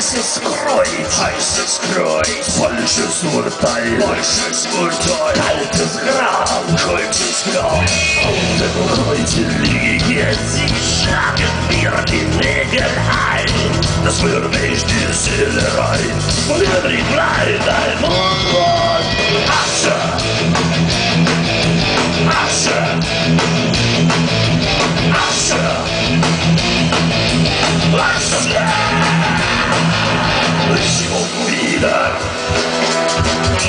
Heißes Kreuz, heißes Kreuz, falsches Urteil, falsches Urteil, kaltes Grab, kaltes Grab. Auf dem Kreuze liege sie, schlagen wir die Nägel ein. Das würde ich die Seele rein, und über die bleibt ein Unwort. Asche, Asche, Asche, Asche. Asche. Ziele.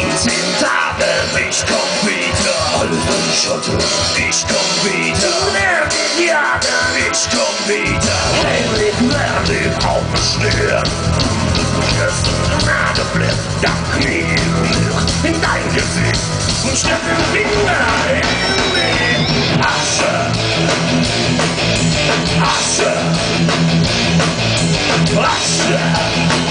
In zehn Tagen, ich komm wieder. Alle deine Schatten, ich komm wieder. Nervig jagen, ich komm wieder. Heimlich, nervig, auf den Stirn. Küssen, Nadelblick, dann Knielicht in dein Gesicht. Und stecken Finger in die Asche. Asche. Asche.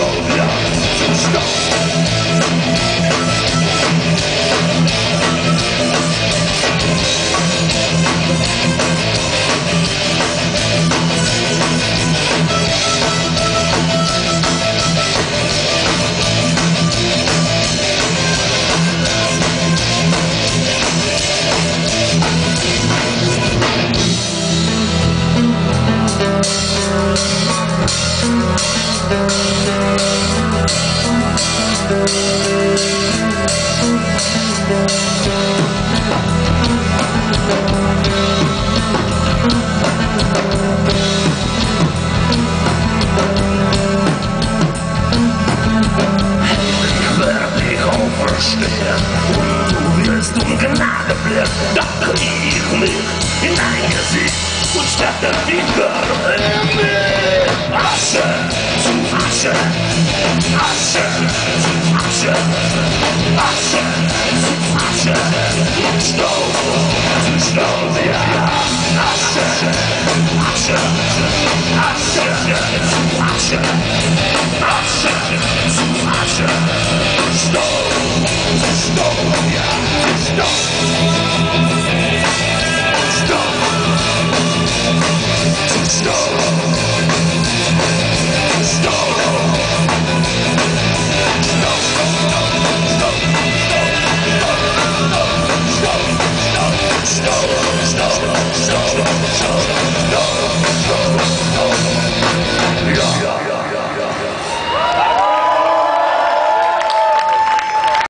auferstehen und du wirst um Gnade bitten. Da zu Asche, Asche zu Asche, Asche zu Asche, Staub zu Staub, ja. Asche, Asche, Asche